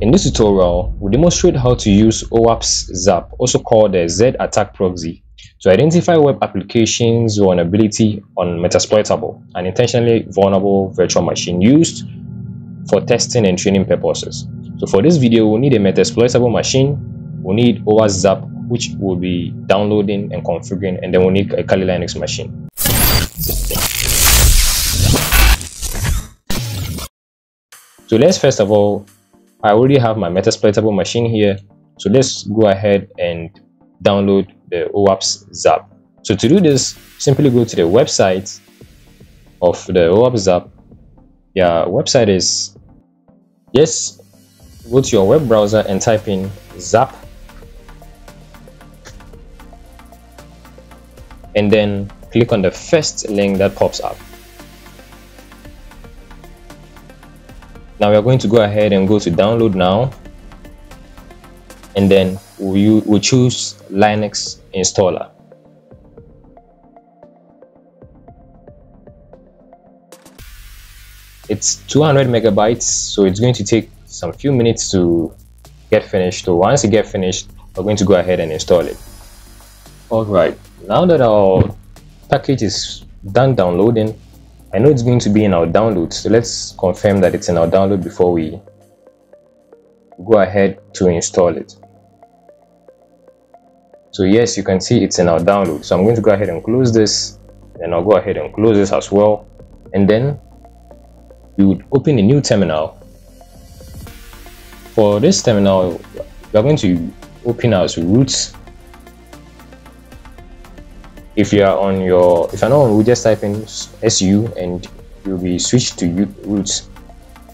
In this tutorial, we demonstrate how to use OWASP ZAP, also called the Z attack proxy, to identify web applications vulnerability on Metasploitable, an intentionally vulnerable virtual machine used for testing and training purposes. So for this video, we'll need a Metasploitable machine, we'll need OWASP ZAP, which we'll be downloading and configuring, and then we'll need a Kali Linux machine. So let's first of all I already have my Metasploitable machine here. So let's go ahead and download the OWASP ZAP. So to do this, simply go to the website of the OWASP ZAP. Yeah, website is yes, go to your web browser and type in zap and then click on the first link that pops up. Now we're going to go ahead and go to download now. And then we will choose linux installer. It's 200 megabytes so it's going to take some few minutes to get finished. So once it get finished we're going to go ahead and install it. All right. Now that our package is done downloading I know it's going to be in our download, so let's confirm that it's in our download before we go ahead to install it. So yes, you can see it's in our download. So I'm going to go ahead and close this, and I'll go ahead and close this as well. And then we would open a new terminal. For this terminal, we are going to open as root if you are on your if you're on root just type in su and you'll be switched to roots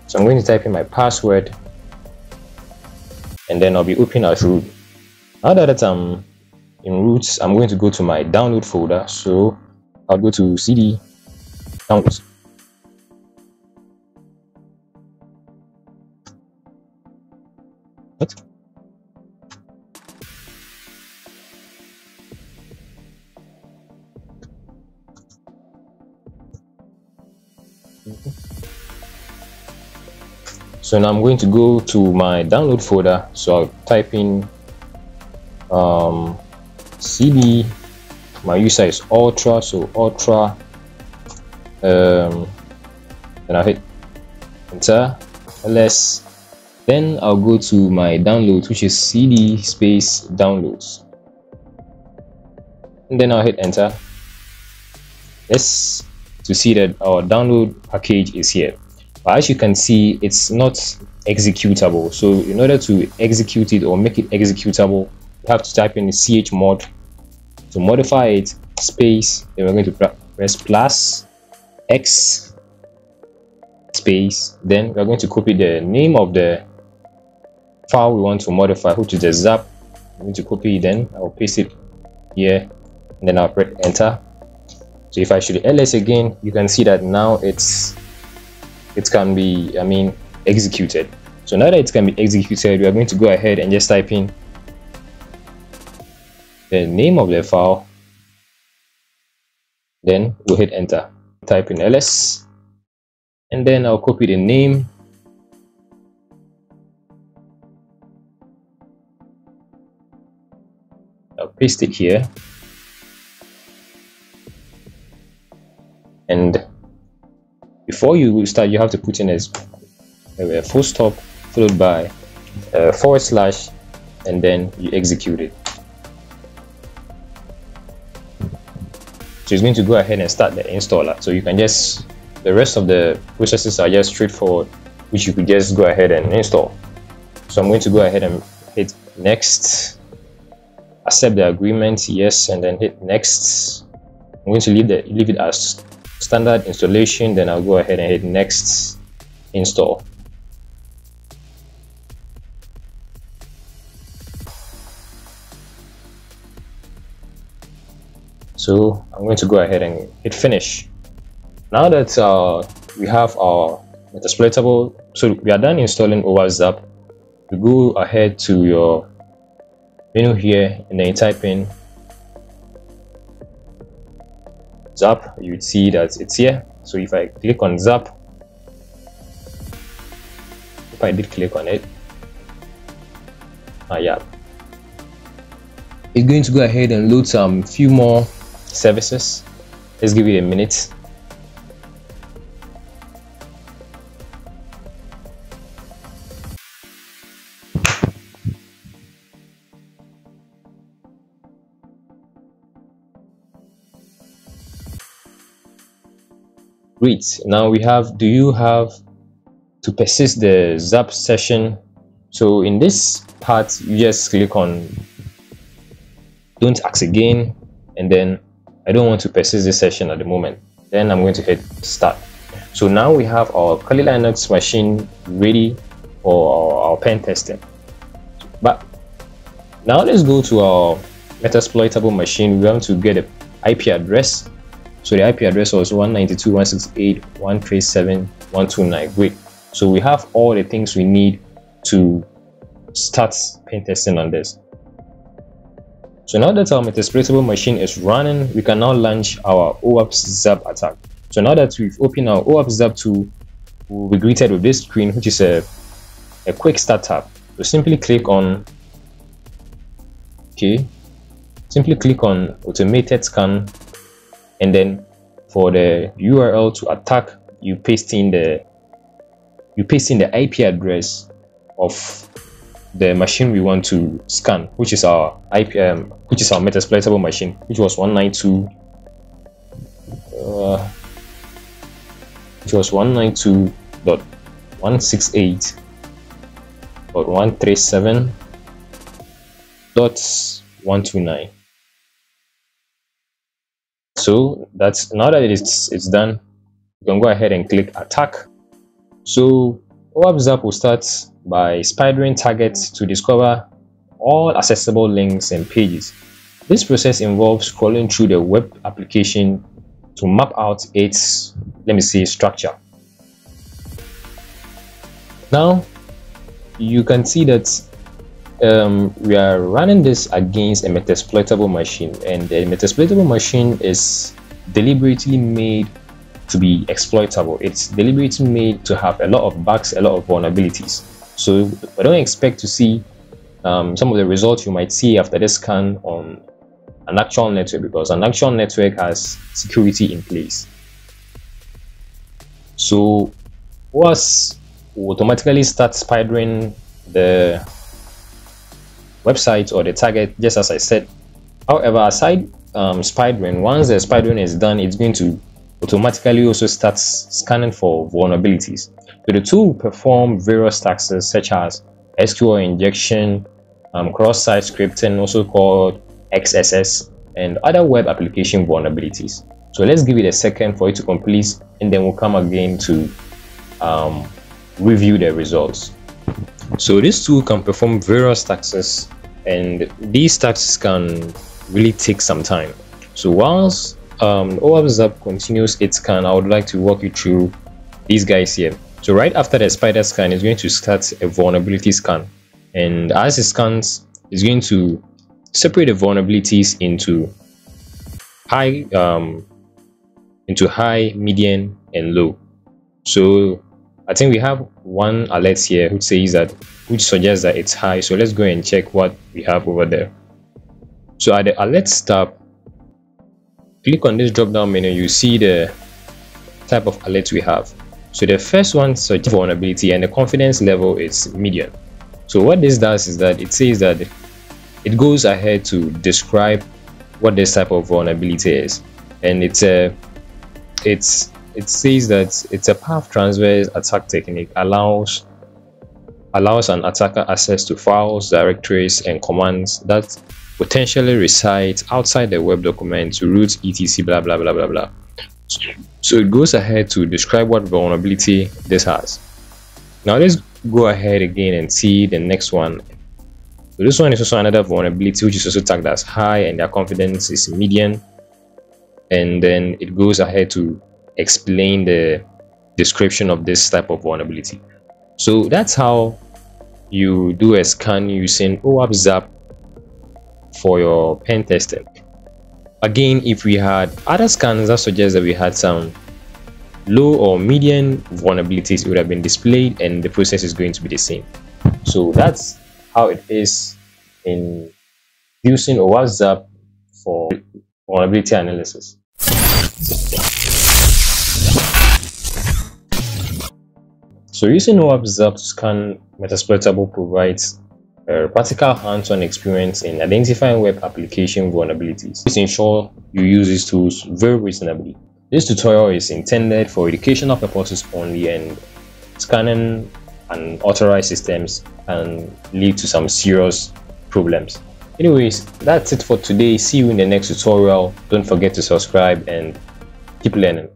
so i'm going to type in my password and then i'll be opening as root now that i'm um, in roots i'm going to go to my download folder. So i'll go to cd downloads so now I'm going to go to my download folder. So I'll type in um, CD my user is ultra. So ultra um, and I'll hit enter. Ls then I'll go to my downloads which is CD space downloads. And then I'll hit enter. Yes to see that our download package is here but as you can see it's not executable. So in order to execute it or make it executable you have to type in the chmod to modify it space then we're going to press plus x space. Then we're going to copy the name of the file we want to modify which is the zap. I'm going to copy it then i'll paste it here and then i'll press enter. So if i should ls again you can see that now it's it can be i mean executed. So now that it can be executed we are going to go ahead and just type in the name of the file. Then we'll hit enter. Type in ls and then i'll copy the name. I'll paste it here. And before you start you have to put in a, a full stop followed by a forward slash and then you execute it. So it's going to go ahead and start the installer. So you can just the rest of the processes are just straightforward which you could just go ahead and install. So i'm going to go ahead and hit next accept the agreement yes and then hit next. I'm going to leave the leave it as standard installation then I'll go ahead and hit next install. So I'm going to go ahead and hit finish. Now that uh, we have our Metasploitable so we are done installing OWASP you go ahead to your menu here and then you type in zap you would see that it's here. So if i click on zap if i did click on it ah yeah. It's going to go ahead and load some few more services. Let's give it a minute great now we have do you have to persist the zap session? So in this part you just click on don't ask again and then I don't want to persist this session at the moment. Then I'm going to hit start. So now we have our Kali Linux machine ready for our, our pen testing. But now let's go to our metasploitable machine. We want to get an IP address so the IP address was 192.168.137.129 great so we have all the things we need to start pen testing on this so now that our metasploitable machine is running, we can now launch our OWASP Zap attack. So now that we've opened our OWASP Zap tool, we'll be greeted with this screen, which is a, a quick start tab. So simply click on, okay, simply click on automated scan, and then for the URL to attack, you paste in the you paste in the IP address of the machine we want to scan, which is our IPM, which is our metasploitable machine, which was 192, uh, which was 192.168.137.129. So that's now that it's it's done, you can go ahead and click attack. So OWASP will start by spidering targets to discover all accessible links and pages. This process involves scrolling through the web application to map out its, let me say, structure. Now, you can see that um, we are running this against a metasploitable machine and the metasploitable machine is deliberately made to be exploitable. It's deliberately made to have a lot of bugs, a lot of vulnerabilities. So I don't expect to see um, some of the results you might see after this scan on an actual network because an actual network has security in place. So will automatically start spidering the website or the target just as I said. However, aside um, spidering, once the spidering is done, it's going to automatically also start scanning for vulnerabilities. So the tool will perform various tasks such as SQL injection, um, cross-site scripting, also called XSS, and other web application vulnerabilities. So let's give it a second for it to complete, and then we'll come again to um, review the results. So this tool can perform various taxes and these taxes can really take some time. So whilst um, OWASP continues its scan, I would like to walk you through these guys here. So right after the spider scan, it's going to start a vulnerability scan. And as it scans, it's going to separate the vulnerabilities into high, um, into high, median, and low. So I think we have one alert here which says that, which suggests that it's high. So let's go and check what we have over there. So at the alerts tab, click on this drop down menu, you see the type of alert we have. So the first one search vulnerability and the confidence level is medium. So what this does is that it says that it goes ahead to describe what this type of vulnerability is. And it's a it's it says that it's a path traversal attack technique allows allows an attacker access to files, directories, and commands that potentially reside outside the web document to root etc blah blah blah blah blah. So it goes ahead to describe what vulnerability this has. Now let's go ahead again and see the next one. So this one is also another vulnerability which is also tagged as high and their confidence is median. And then it goes ahead to explain the description of this type of vulnerability. So that's how you do a scan using OWASP Zap for your pen testing again if we had other scans that suggest that we had some low or medium vulnerabilities it would have been displayed and the process is going to be the same so that's how it is in using OWASP for vulnerability analysis. So using OWASP scan Metasploitable provides a practical hands-on experience in identifying web application vulnerabilities. Please ensure you use these tools very reasonably. This tutorial is intended for educational purposes only and scanning unauthorized systems can lead to some serious problems. Anyways, that's it for today. See you in the next tutorial. Don't forget to subscribe and keep learning.